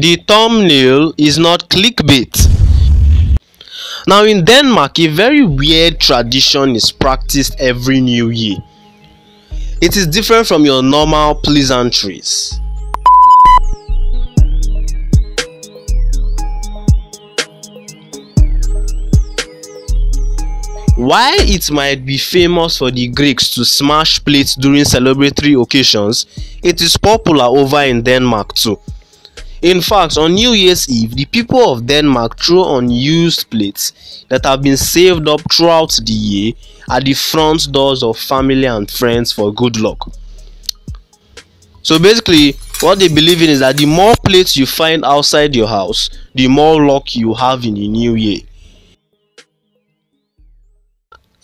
The thumbnail is not clickbait. Now in Denmark, a very weird tradition is practiced every new year. It is different from your normal pleasantries. While it might be famous for the Greeks to smash plates during celebratory occasions, it is popular over in Denmark too. In fact, on New Year's Eve, the people of Denmark throw unused plates that have been saved up throughout the year at the front doors of family and friends for good luck. So basically, what they believe in is that the more plates you find outside your house, the more luck you have in the new year.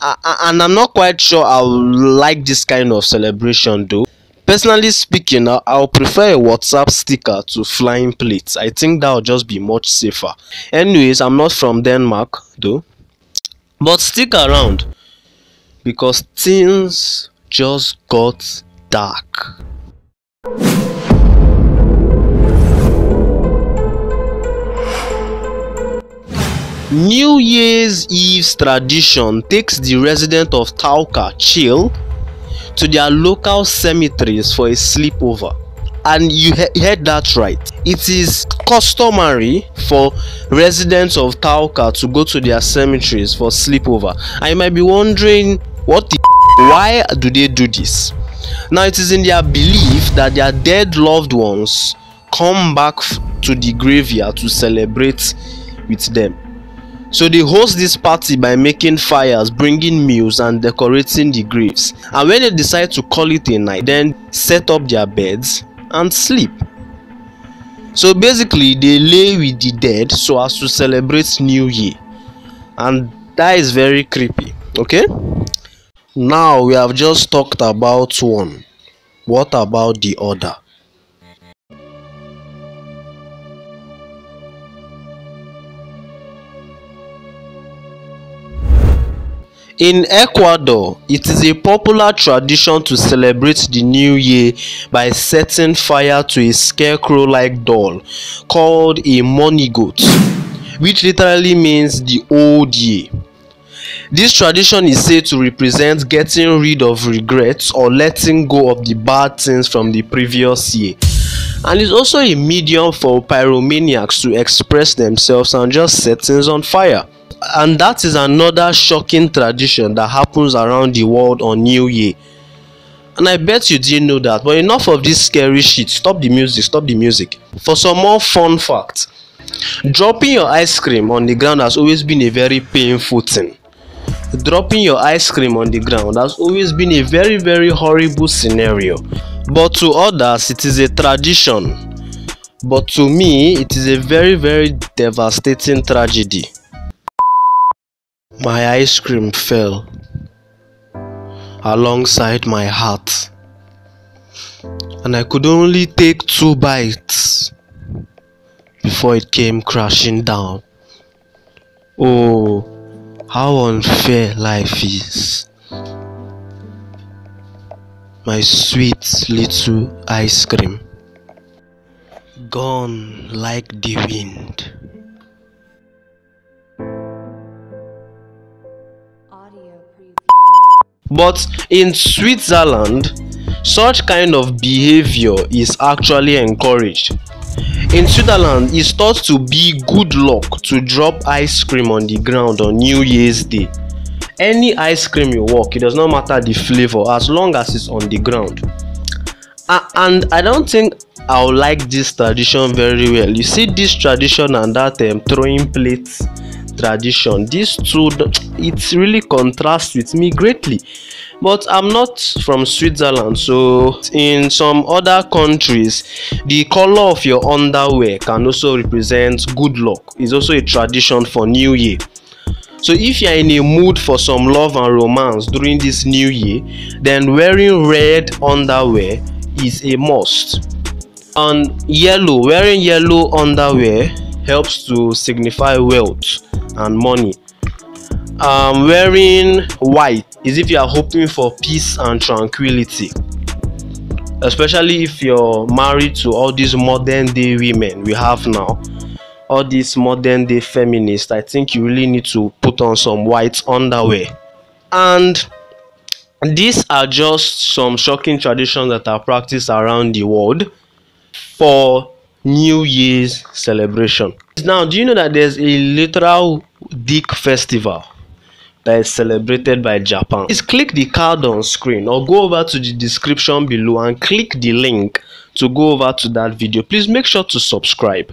and I'm not quite sure I'll like this kind of celebration though. Personally speaking, I'll prefer a WhatsApp sticker to flying plates. I think that'll just be much safer. Anyways, I'm not from Denmark though. But stick around because things just got dark. New Year's Eve's tradition takes the residents of Talca Chile to their local cemeteries for a sleepover. And you he heard that right. It is customary for residents of Tauka to go to their cemeteries for sleepover. And you might be wondering, what the why do they do this? Now it is in their belief that their dead loved ones come back to the graveyard to celebrate with them. So they host this party by making fires, bringing meals and decorating the graves. And when they decide to call it a night, then set up their beds and sleep. So basically they lay with the dead so as to celebrate New Year. And that is very creepy, okay? Now we have just talked about one. What about the other? In Ecuador, it is a popular tradition to celebrate the new year by setting fire to a scarecrow-like doll called a monigote, which literally means the old year. This tradition is said to represent getting rid of regrets or letting go of the bad things from the previous year. And is also a medium for pyromaniacs to express themselves and just set things on fire and that is another shocking tradition that happens around the world on new year. And i bet you didn't know that but enough of this scary shit. Stop the music stop the music. For some more fun facts dropping your ice cream on the ground has always been a very painful thing. Dropping your ice cream on the ground has always been a very very horrible scenario. But to others it is a tradition. But to me it is a very very devastating tragedy my ice cream fell alongside my heart, and I could only take two bites before it came crashing down. Oh, how unfair life is! My sweet little ice cream gone like the wind. But in Switzerland, such kind of behavior is actually encouraged. In Switzerland, it's thought to be good luck to drop ice cream on the ground on New Year's Day. Any ice cream you walk, it does not matter the flavor as long as it's on the ground. Uh, and I don't think I'll like this tradition very well. You see this tradition and that um, throwing plates tradition. These two it really contrasts with me greatly. But i'm not from switzerland so in some other countries the color of your underwear can also represent good luck. It's also a tradition for new year. So if you're in a mood for some love and romance during this new year then wearing red underwear is a must. And yellow wearing yellow underwear helps to signify wealth and money. Um, wearing white is if you are hoping for peace and tranquility. especially if you're married to all these modern day women we have now all these modern day feminists i think you really need to put on some white underwear and these are just some shocking traditions that are practiced around the world for new year's celebration now do you know that there's a literal dick festival that is celebrated by Japan. Please click the card on screen or go over to the description below and click the link to go over to that video. Please make sure to subscribe.